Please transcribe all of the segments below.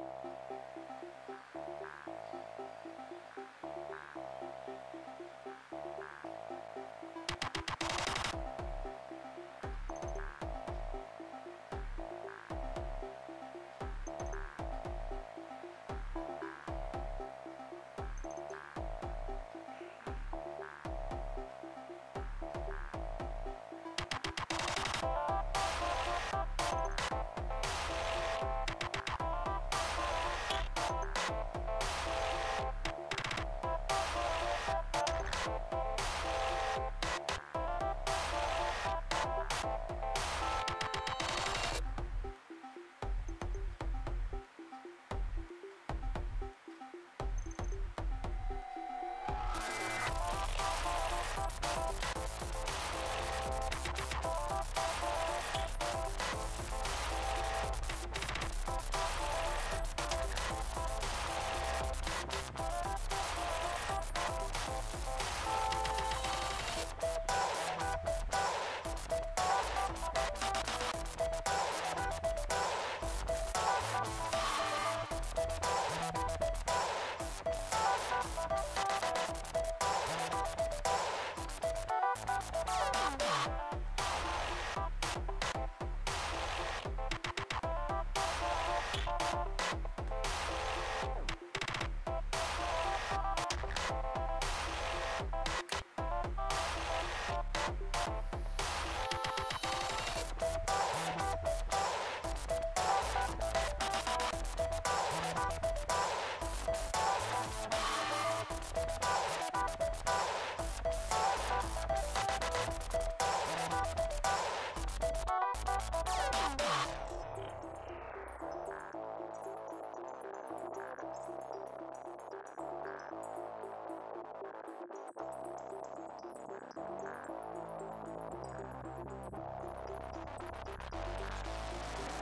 フフフ。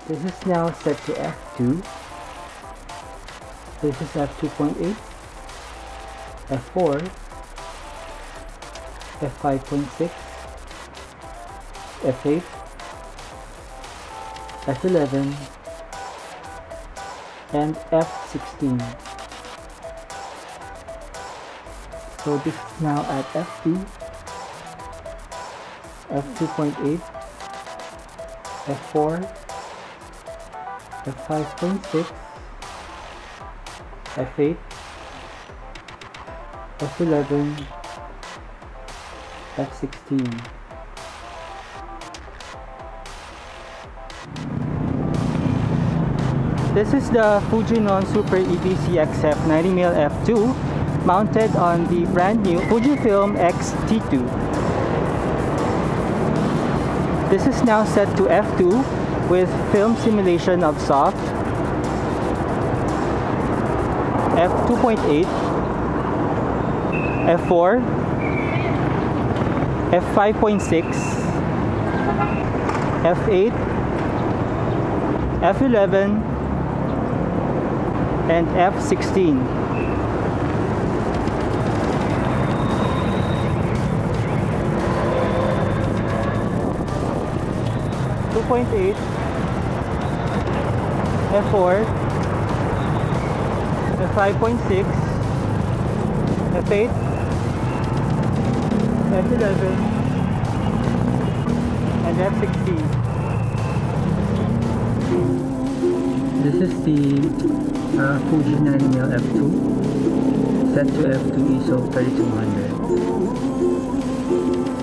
This is now set to F2. This is F2.8, F4, F5.6, F8, F11, and F16. So this is now at F2, F2.8, F4, F5.6, F8, F11, F16. This is the Fujinon Super EBC XF 90mm f2 mounted on the brand new Fujifilm X-T2. This is now set to f2 with film simulation of soft. F2.8 f4 f5.6 f8 f11 and f16 2.8 F4 F5.6 F8 F11 and F16 This is the uh, Fuji 9mm F2 set to F2 ISO 3200